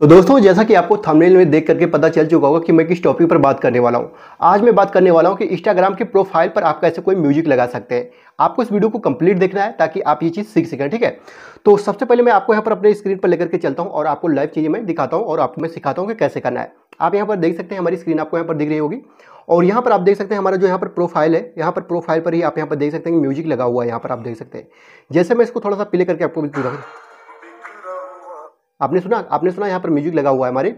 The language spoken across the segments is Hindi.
तो दोस्तों, जैसा कि आपको थंबनेल में देख करके पता चल चुका होगा कि मैं किस टॉपिक पर बात करने वाला हूँ। आज मैं बात करने वाला हूँ कि इंस्टाग्राम के प्रोफ़ाइल पर आप कैसे कोई म्यूज़िक लगा सकते हैं। आपको इस वीडियो को कंप्लीट देखना है ताकि आप ये चीज़ सीख सकें, ठीक है? तो सबसे पहले मैं आपको यहाँ पर अपने स्क्रीन पर लेकर के चलता हूँ और आपको लाइव चीज़ें मैं दिखाता हूँ और आपको मैं सिखाता हूँ कि कैसे करना है। आप यहाँ पर देख सकते हैं, हमारी स्क्रीन आपको यहाँ पर दिख रही होगी। और यहाँ पर आप देख सकते हैं, हमारा जो यहाँ पर प्रोफ़ाइल है, यहाँ पर प्रोफ़ाइल पर ही आप यहाँ पर देख सकते हैं म्यूज़िक लगा हुआ है, यहाँ पर आप देख सकते हैं। जैसे मैं इसको थोड़ा सा प्ले करके आपको आपने सुना आपने सुना यहाँ पर म्यूज़िक लगा हुआ है हमारे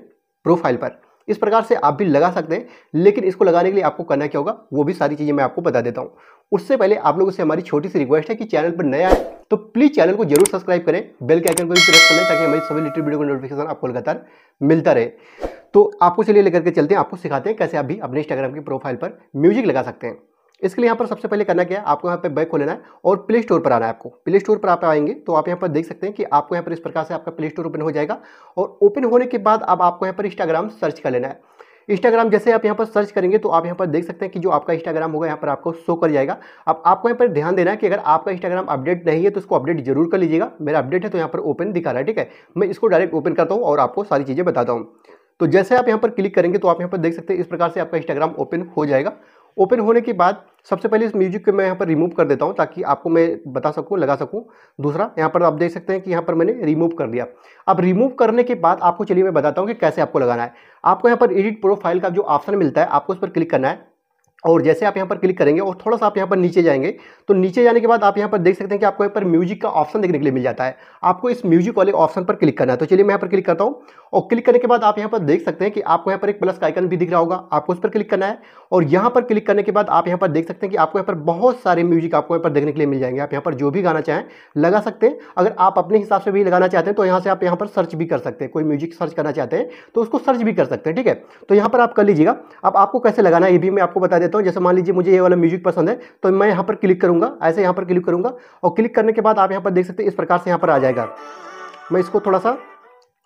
प्रोफ़ाइल पर। इस प्रकार से आप भी लगा सकते हैं, लेकिन इसको लगाने के लिए आपको करना क्या होगा, वो भी सारी चीज़ें मैं आपको बता देता हूँ। उससे पहले आप लोगों से हमारी छोटी सी रिक्वेस्ट है कि चैनल पर नया है तो प्लीज़ चैनल को ज़रूर सब्सक्राइब करें बेल के आइकन को भी प्रेस कर लें, ताकि हमारी सभी लेटेस्ट वीडियो का नोटिफिकेशन आपको लगातार मिलता रहे। तो आपको चलिए लेकर के चलते हैं, आपको सिखाते हैं कैसे आप भी अपने इंस्टाग्राम की प्रोफ़ाइल पर म्यूज़िक लगा सकते हैं। इसके लिए यहाँ पर सबसे पहले करना क्या है आपको यहाँ पे बैक खोलना है और प्ले स्टोर पर आना है आपको प्ले स्टोर पर आप आएँगे तो आप यहाँ पर देख सकते हैं कि आपको यहाँ पर इस प्रकार से आपका प्ले स्टोर ओपन हो जाएगा और ओपन होने के बाद अब आपको यहाँ पर इंस्टाग्राम सर्च कर लेना है इंस्टाग्राम जैसे आप यहाँ पर सर्च करेंगे तो आप यहाँ पर देख सकते हैं कि जो आपका इंस्टाग्राम होगा यहाँ पर आपको शो कर जाएगा अब आपको यहाँ पर ध्यान देना है कि अगर आपका इंस्टाग्राम अपडेट नहीं है तो उसको अपडेट ज़रूर कर लीजिएगा मेरा अपडेट है तो यहाँ पर ओपन दिखा रहा है ठीक है मैं इसको डायरेक्ट ओपन करता हूँ और आपको सारी चीज़ें बताता हूँ तो जैसे आप यहाँ पर क्लिक करेंगे तो आप यहाँ पर देख सकते हैं इस प्रकार से आपका इंस्टाग्राम ओपन हो जाएगा ओपन होने के बाद सबसे पहले इस म्यूज़िक को मैं यहाँ पर रिमूव कर देता हूँ ताकि आपको मैं बता सकूँ, लगा सकूँ। दूसरा, यहाँ पर आप देख सकते हैं कि यहाँ पर मैंने रिमूव कर दिया। अब रिमूव करने के बाद आपको, चलिए मैं बताता हूँ कि कैसे आपको लगाना है। आपको यहाँ पर एडिट प्रोफ़ाइल का जो ऑप्शन मिलता है, आपको उस पर क्लिक करना है। और जैसे आप यहाँ पर क्लिक करेंगे और थोड़ा सा आप यहाँ पर नीचे जाएँगे तो नीचे जाने के बाद आप यहाँ पर देख सकते हैं कि आपको यहाँ पर म्यूज़िक का ऑप्शन देखने के लिए मिल जाता है आपको इस म्यूज़िक वाले ऑप्शन पर क्लिक करना है तो चलिए मैं यहाँ पर क्लिक करता हूँ और क्लिक करने के बाद आप यहाँ पर देख सकते हैं कि आपको यहाँ पर एक प्लस का आइकन भी दिख रहा होगा आपको उस पर क्लिक करना है और यहाँ पर क्लिक करने के बाद आप यहाँ पर देख सकते हैं कि आपको यहाँ पर बहुत सारे म्यूज़िक आपको यहाँ पर देखने के लिए मिल जाएँगे आप यहाँ पर जो भी गाना चाहें लगा सकते हैं अगर आप अपने हिसाब से भी लगाना चाहते हैं तो यहाँ से आप यहाँ पर सर्च भी कर सकते हैं कोई म्यूज़िक सर्च करना चाहते हैं तो उसको सर्च भी कर सकते हैं ठीक है तो यहाँ पर आप कर लीजिएगा अब आपको कैसे लगाना है ये भी मैं आपको बता देता हूँ जैसे मान लीजिए मुझे ये वाला म्यूज़िक पसंद है तो मैं यहाँ पर क्लिक करूँगा ऐसे यहाँ पर क्लिक करूँगा और क्लिक करने के बाद आप यहाँ पर देख सकते हैं इस प्रकार से यहाँ पर आ जाएगा मैं इसको थोड़ा सा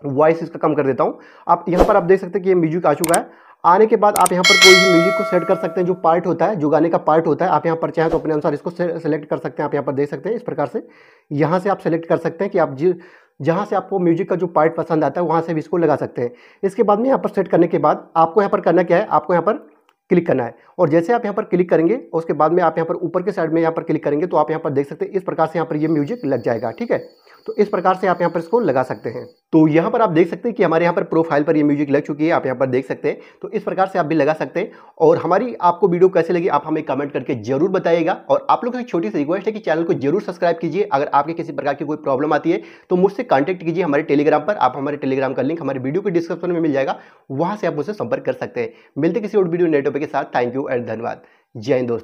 वॉइस इसका कम कर देता हूँ आप यहाँ पर आप देख सकते हैं कि ये म्यूज़िक आ चुका है आने के बाद आप यहाँ पर कोई भी म्यूज़िक को सेट कर सकते हैं जो पार्ट होता है जो गाने का पार्ट होता है आप यहाँ पर चाहें तो अपने अनुसार इसको सेलेक्ट कर सकते हैं आप यहाँ पर देख सकते हैं इस प्रकार से यहाँ से आप सेलेक्ट कर सकते हैं कि आप जी जहाँ से आपको म्यूज़िक का जो पार्ट पसंद आता है वहाँ से भी इसको लगा सकते हैं इसके बाद में यहाँ पर सेट करने के बाद आपको यहाँ पर करना क्या है आपको यहाँ पर क्लिक करना है। और जैसे आप यहाँ पर क्लिक करेंगे और उसके बाद में आप यहाँ पर ऊपर के साइड में यहाँ पर क्लिक करेंगे तो आप यहाँ पर देख सकते हैं इस प्रकार से यहाँ पर ये म्यूज़िक लग जाएगा, ठीक है? तो इस प्रकार से आप यहाँ पर इसको लगा सकते हैं। तो यहाँ पर आप देख सकते हैं कि हमारे यहाँ पर प्रोफ़ाइल पर ये म्यूज़िक लग चुकी है, आप यहाँ पर देख सकते हैं। तो इस प्रकार से आप भी लगा सकते हैं। और हमारी आपको वीडियो कैसे लगी, आप हमें कमेंट करके ज़रूर बताइएगा। और आप लोगों से छोटी सी रिक्वेस्ट है कि चैनल को ज़रूर सब्सक्राइब कीजिए। अगर आपके किसी प्रकार की कोई प्रॉब्लम आती है तो मुझसे कॉन्टैक्ट कीजिए हमारे टेलीग्राम पर। आप हमारे टेलीग्राम का लिंक हमारे वीडियो के डिस्क्रिप्शन में मिल जाएगा। वहाँ से आप मुझसे संपर्क कर सकते हैं। मिलते किसी और वीडियो नेटवर्क के साथ। थैंक यू एंड धन्यवाद। जय हिंद दोस्तों।